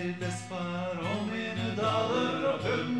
til desper, og mine daler og.